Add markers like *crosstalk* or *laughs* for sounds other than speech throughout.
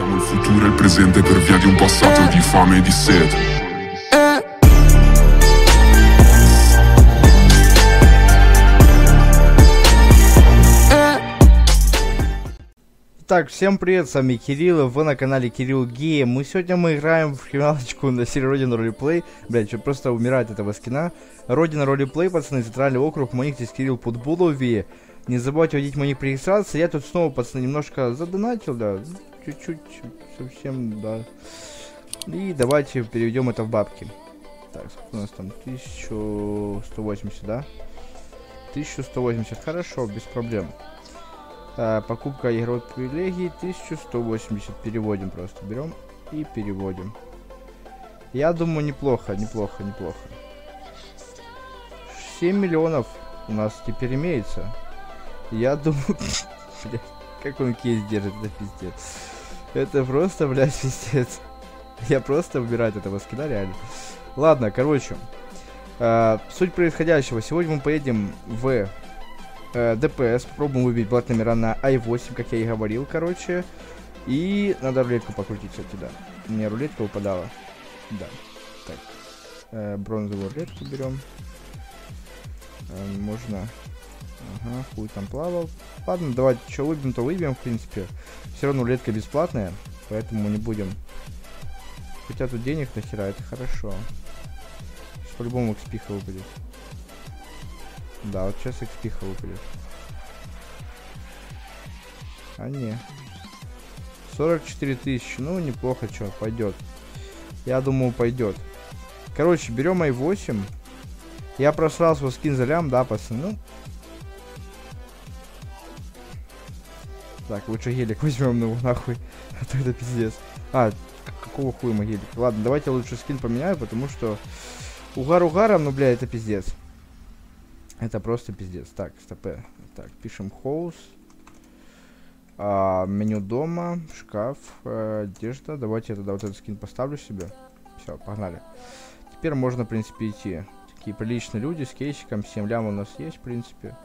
Siamo il futuro e il presente per via di un passato di fame e di sete. Так, всем привет, с вами Кирилл, вы на канале Кирилл Гейм. Мы сегодня мы играем в финалочку на серии Родина Ролеплей. Блять, что просто умирает этого скина. Родина Ролеплей, пацаны, центральный округ, моих здесь Кирилл Путбулови. Не забывайте вводить мои регистрации. Я тут снова, пацаны, немножко задонатил, да, чуть-чуть, совсем, да. И давайте переведем это в бабки. Так, у нас там? 1180, да? 1180, хорошо, без проблем. А, покупка игровой привилегии 1180. Переводим просто. Берем и переводим. Я думаю, неплохо, неплохо, неплохо. 7 миллионов у нас теперь имеется. Я думаю... *laughs* Как он кейс держит, это пиздец. Это просто, блядь, пиздец. Я просто выбираю этого скина, реально. Ладно, короче. Э, суть происходящего. Сегодня мы поедем в э, ДПС. Попробуем выбить блат номера на i8, как я и говорил, короче. И надо рулетку покрутить, кстати, да. Мне рулетка упадала. Да. Так. Э, бронзовую рулетку берем. Э, можно... Ага, хуй там плавал. Ладно, давайте, что выбьем, то выбьем, в принципе. Все равно рулетка бесплатная, поэтому не будем. Хотя тут денег нахера, это хорошо. По-любому экспиха выпадет. Да, вот сейчас экспиха выпадет. А не. 44 тысячи. Ну, неплохо, что, пойдет. Я думаю, пойдет. Короче, берем i8. Я просрал свой скин за лям, да, пацаны? Ну. Так, лучше гелик возьмем ну нахуй. А то это пиздец. А, какого хуя мы гелик? Ладно, давайте лучше скин поменяю, потому что угар угаром, ну, бля, это пиздец. Это просто пиздец. Так, стопе. Так, пишем house. А, меню дома, шкаф, э, одежда. Давайте я тогда вот этот скин поставлю себе. Все, погнали. Теперь можно, в принципе, идти. Такие приличные люди с кейсиком. 7 лям у нас есть, в принципе.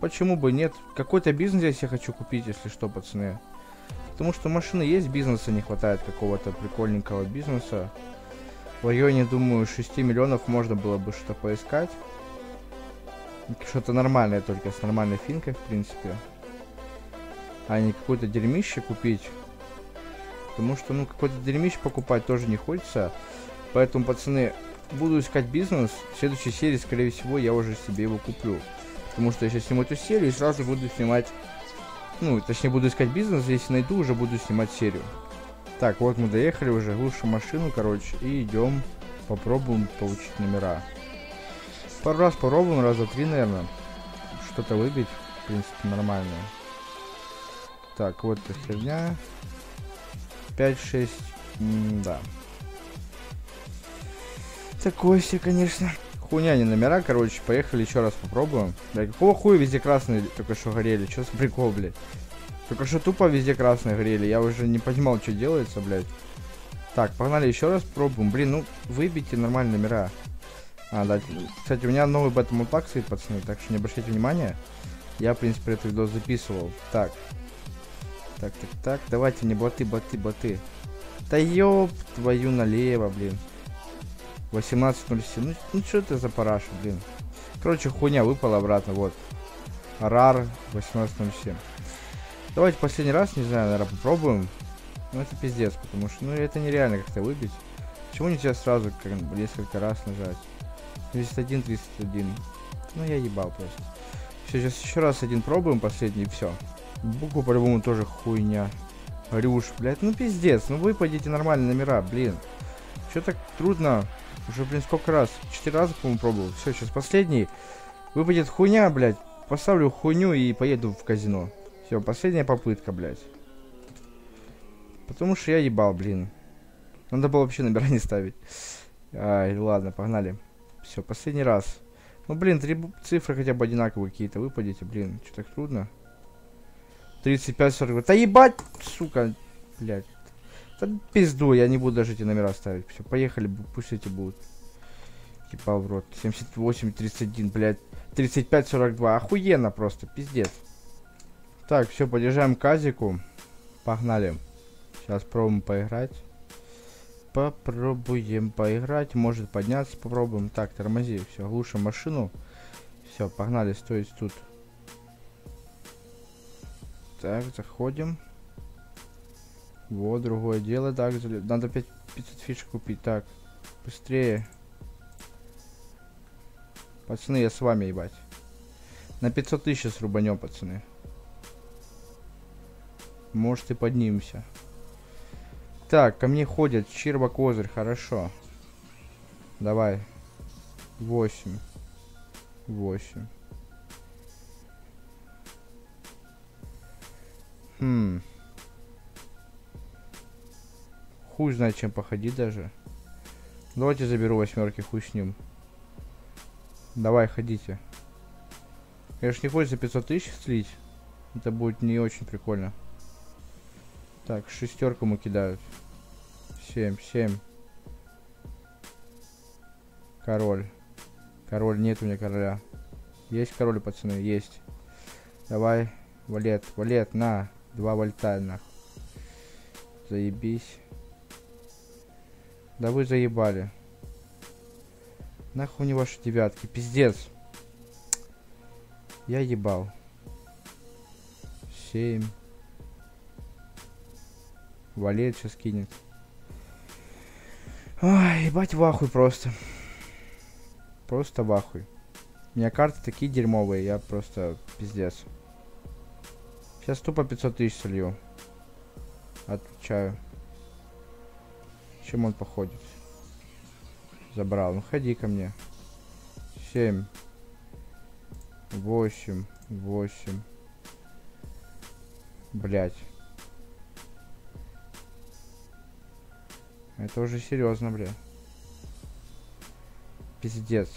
Почему бы нет? Какой-то бизнес здесь я хочу купить, если что, пацаны. Потому что машины есть, бизнеса не хватает какого-то прикольненького бизнеса. В районе, думаю, 6 миллионов можно было бы что-то поискать. Что-то нормальное только, с нормальной финкой, в принципе. А не какое-то дерьмище купить. Потому что, ну, какое-то дерьмище покупать тоже не хочется. Поэтому, пацаны, буду искать бизнес. В следующей серии, скорее всего, я уже себе его куплю. Потому что я сейчас сниму эту серию и сразу буду снимать... Ну, точнее, буду искать бизнес, если найду, уже буду снимать серию. Так, вот мы доехали уже, глушим машину, короче, и идем попробуем получить номера. Пару раз попробуем, раза три, наверное. Что-то выбить. В принципе, нормально. Так, вот эта херня. 5-6. Да. Такое все, конечно. Хуйня, не номера, короче. Поехали еще раз попробуем. Бля, какого хуя везде красные только что горели? Что за прикол, блядь? Только что тупо везде красные горели. Я уже не понимал, что делается, блядь. Так, погнали еще раз пробуем. Блин, ну выбейте нормальные номера. А, да. Кстати, у меня новый Battle Pack стоит, пацаны, так что не обращайте внимания. Я, в принципе, этот видос записывал. Так. Так, так, так. Давайте не боты, боты, боты. Да ёб твою налево, блин. 18.07. Ну, ну что это за параша, блин. Короче, хуйня выпала обратно, вот. Рар 18.07. Давайте последний раз, не знаю, наверное, попробуем. Ну, это пиздец, потому что, ну, это нереально как-то выбить. Почему нельзя сразу как, несколько раз нажать? 31, 31. Ну, я ебал просто. Все, сейчас еще раз один пробуем, последний, все. Букву по-любому тоже хуйня. Рюш, блядь, ну пиздец, ну выпадите нормальные номера, блин. Что так трудно? Уже, блин, сколько раз? Четыре раза, по-моему, пробовал. Все, сейчас последний. Выпадет хуйня, блядь. Поставлю хуйню и поеду в казино. Все, последняя попытка, блядь. Потому что я ебал, блин. Надо было вообще номера не ставить. Ай, ладно, погнали. Все, последний раз. Ну, блин, три цифры хотя бы одинаковые какие-то выпадите, блин. Что так трудно? 35, 40. Да ебать, сука, блядь. Да пизду, я не буду даже эти номера ставить. Все, поехали, пусть эти будут. Типа в рот. 78, 31, блядь. 35, 42. Охуенно просто, пиздец. Так, все, подъезжаем Казику. Погнали. Сейчас пробуем поиграть. Попробуем поиграть. Может подняться, попробуем. Так, тормози. Все, глушим машину. Все, погнали, стоить тут. Так, заходим. Вот, другое дело. Так, надо 5, 500 фишек купить. Так, быстрее. Пацаны, я с вами, ебать. На 500 тысяч срубанем, пацаны. Может и поднимемся. Так, ко мне ходят. Чирва козырь, хорошо. Давай. 8. 8. Хм. Хуй знает, чем походить даже. Давайте заберу восьмерки, хуй с ним. Давай, ходите. Конечно, не хочется 500 тысяч слить. Это будет не очень прикольно. Так, шестерку мы кидают. Семь, семь. Король. Король, нет у меня короля. Есть король, пацаны, есть. Давай, валет, валет, на. Два вольта, на. Заебись. Да вы заебали. Нахуй мне ваши девятки, пиздец. Я ебал. Семь. Валет сейчас кинет. Ой, ебать в ахуй просто. Просто в ахуй. У меня карты такие дерьмовые, я просто пиздец. Сейчас тупо 500 тысяч солью. Отвечаю. Чем он походит? Забрал. Ну ходи ко мне. Семь. Восемь. Восемь. Блять. Это уже серьезно, бля. Пиздец.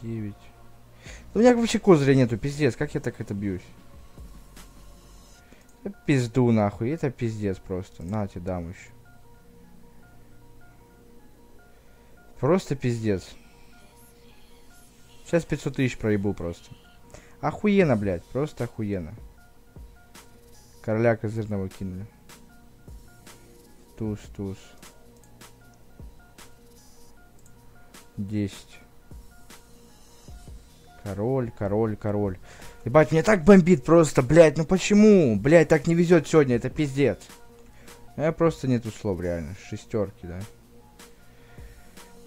Девять. У меня вообще козыря нету, пиздец. Как я так это бьюсь? Пизду нахуй. Это пиздец просто. На тебе дам еще. Просто пиздец. Сейчас 500 тысяч проебу просто. Охуенно, блядь. Просто охуенно. Короля козырного кинули. Туз, туз. Десять. Король, король, король. Ебать, мне так бомбит просто, блядь, ну почему? Блядь, так не везет сегодня, это пиздец. Я просто нету слов, реально. Шестерки, да.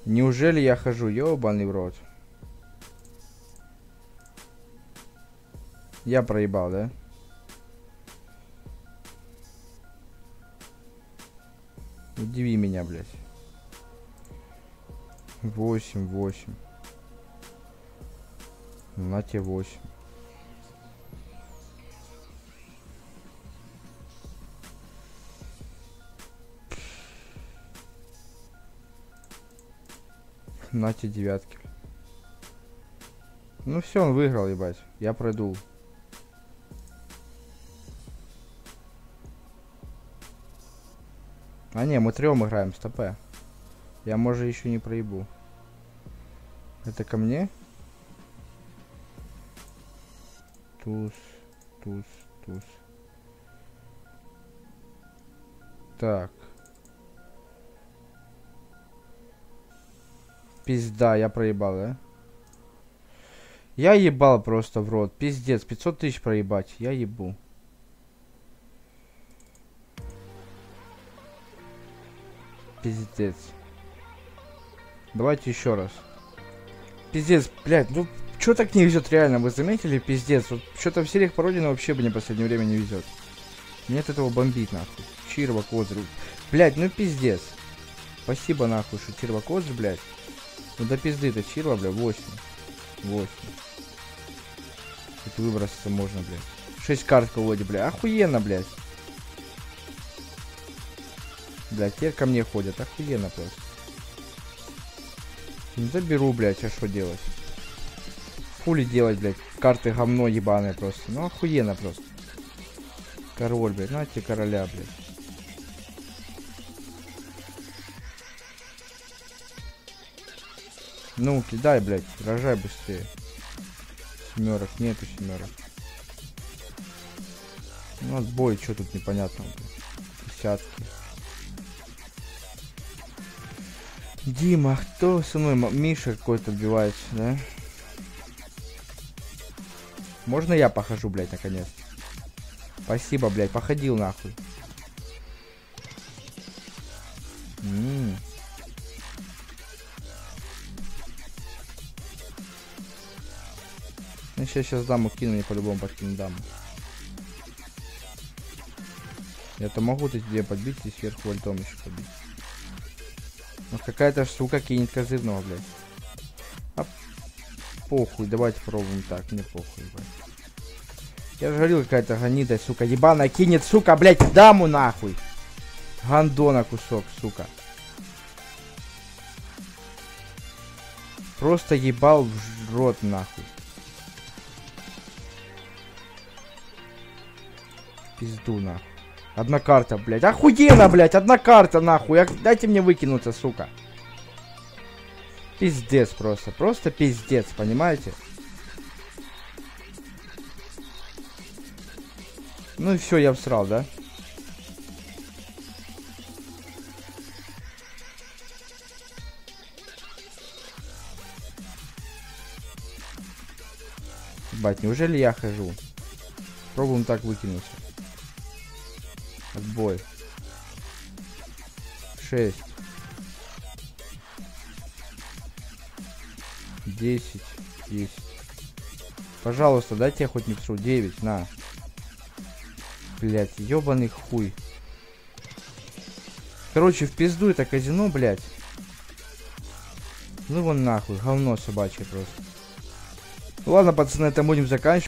Неужели я хожу? Ёбаный в рот. Я проебал, да? Удиви меня, блядь. Восемь, восемь. На те восемь. На те девятки. Ну все, он выиграл, ебать. Я продул. А не, мы трем играем, стопе. Я, может, еще не проебу. Это ко мне? Туз, туз, туз. Так. Пизда, я проебал, да? Я ебал просто в рот. Пиздец, 500 тысяч проебать. Я ебу. Пиздец. Давайте еще раз. Пиздец, блядь, ну что так не везет реально, вы заметили? Пиздец. Вот что-то в сериях Породина вообще мне в последнее время не везет. Мне от этого бомбит, нахуй. Чирва козырь. Блядь, ну пиздец. Спасибо, нахуй, что Чирва козырь, блядь. Ну до пизды это Чирва, бля, 8. 8. Тут выброситься можно, блядь. 6 карт в колоде, бля. Охуенно, блядь. Блядь, те ко мне ходят. Охуенно просто. Не заберу, блядь, а что делать? Хули делать, блядь? Карты говно ебаное просто. Ну охуенно просто. Король, блядь. На тебе короля, блядь. Ну, кидай, блядь. Рожай быстрее. Семерок. Нету семерок. Ну, отбой, что тут непонятно. Десятки. Дима, кто со мной? Миша какой-то отбивается, да? Можно я похожу, блядь, наконец? Спасибо, блядь, походил нахуй. М. Ну, сейчас, сейчас даму кину, мне по-любому подкину даму. Я-то могу тут где подбить и сверху вольтом еще подбить. Ну какая-то сука кинет козырного, блядь. Похуй, давайте пробуем так, мне похуй, блядь. Я же говорил, какая-то гнида, сука, ебаная кинет, сука, блядь, даму нахуй. Гандона кусок, сука. Просто ебал в рот нахуй. Пизду нахуй. Одна карта, блядь. Охуенно, блядь, одна карта нахуй. Ах, Дайте мне выкинуться, сука. Пиздец просто. Просто пиздец, понимаете? Ну и все, я всрал, да? Бать, неужели я хожу? Пробуем так выкинуться. Отбой. Шесть. Десять. Десять. Пожалуйста, дайте я хоть не всру. Девять, на. Блять, ебаный хуй. Короче, в пизду это казино, блять. Ну вон нахуй, говно собачье просто. Ну ладно, пацаны, это будем заканчивать.